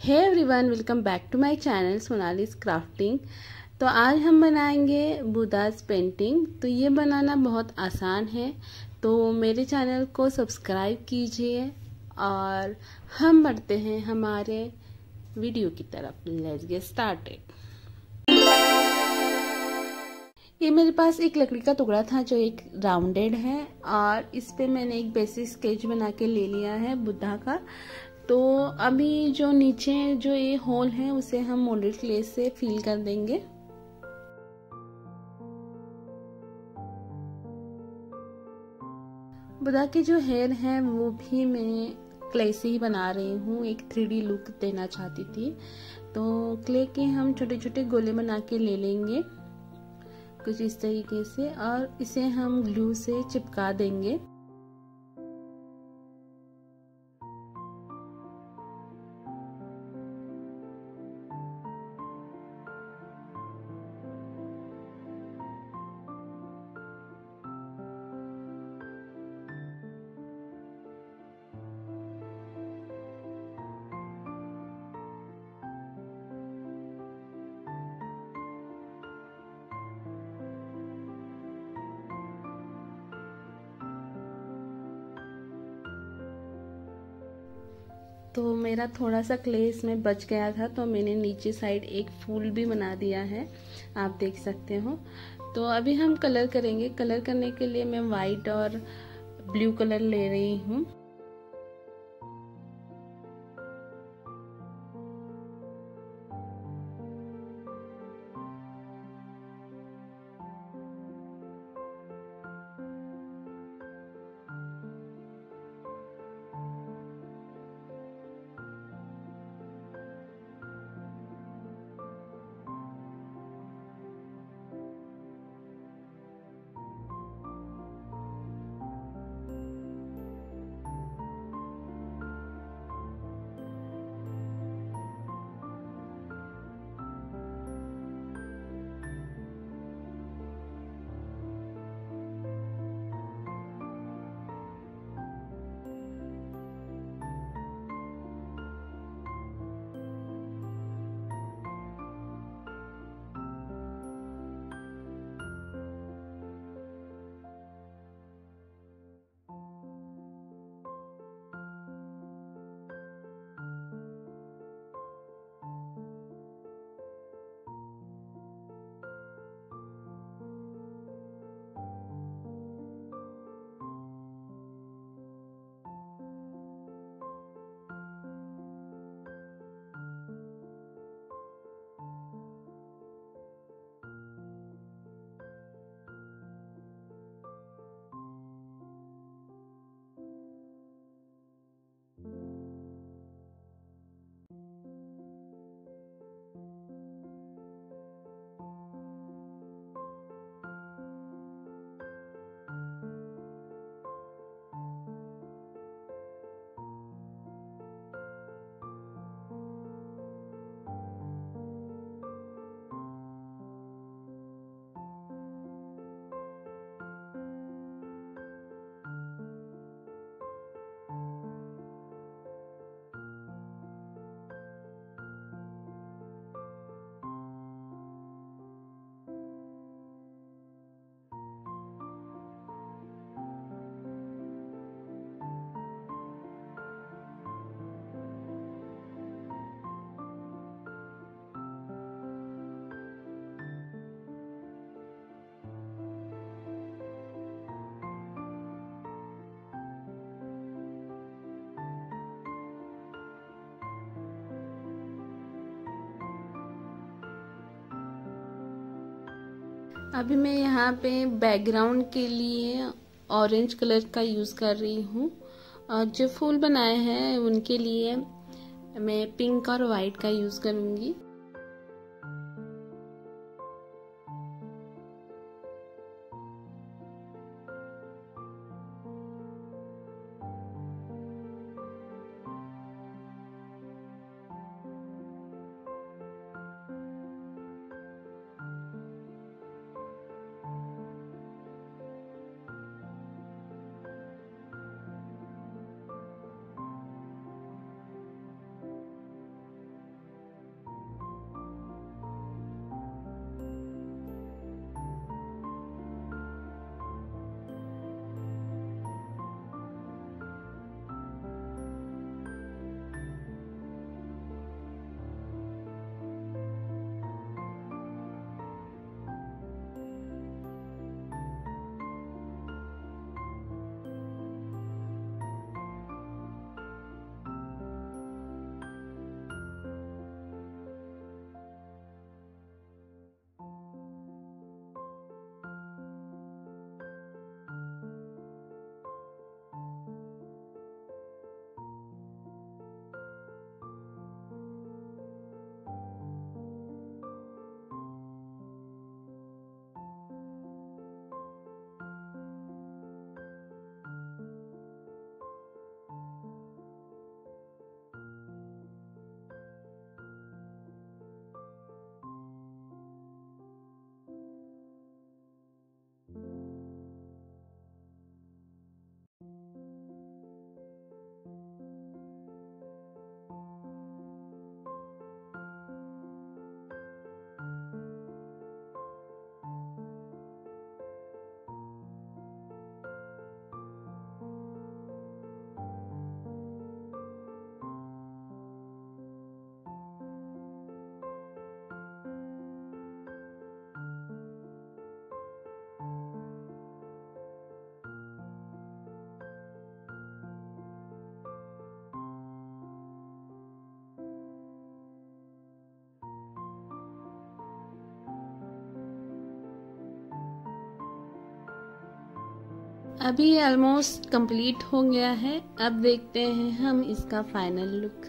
Hi everyone welcome back to my channel Sonali's crafting तो आज हम बनाएँगे बुदास पेंटिंग तो ये बनाना बहुत आसान है। तो मेरे चैनल को सब्सक्राइब कीजिए और हम बढ़ते हैं हमारे वीडियो की तरफ़। लेट्स गेट स्टार्टेड ये मेरे पास एक लकड़ी का टुकड़ा था जो एक राउंडेड है और इस पे मैंने एक बेसिक स्केच बना के ले लिया है बुद्धा का। तो अभी जो नीचे जो ये होल है, उसे हम मोल्डेड क्ले से फिल कर देंगे। बुधा के जो हेयर है, वो भी मैं क्ले से ही बना रही हूँ। एक थ्री लुक देना चाहती थी। तो क्ले के हम छोटे छोटे गोले बना के ले लेंगे, कुछ इस तरीके से, और इसे हम ग्लू से चिपका देंगे। तो मेरा थोड़ा सा क्ले इसमें बच गया था तो मैंने नीचे साइड एक फूल भी बना दिया है, आप देख सकते हो। तो अभी हम कलर करेंगे। कलर करने के लिए मैं वाइट और ब्लू कलर ले रही हूँ। अभी मैं यहाँ पे बैकग्राउंड के लिए ऑरेंज कलर का यूज़ कर रही हूँ। और जो फूल बनाए हैं, उनके लिए मैं पिंक और वाइट का यूज़ करूँगी। अभी ऑलमोस्ट कंप्लीट हो गया है। अब देखते हैं हम इसका फाइनल लुक